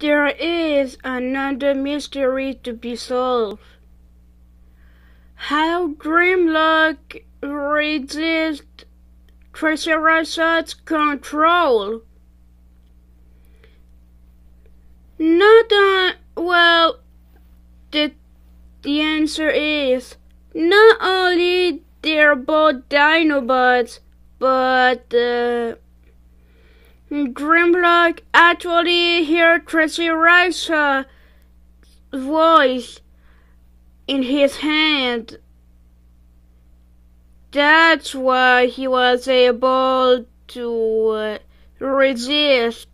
There is another mystery to be solved. How Grimlock resists Tricerashot's control? Not on, well, the, the answer is not only they're both Dinobots, but uh, Grimlock actually heard Tricerashot's voice in his hand. That's why he was able to resist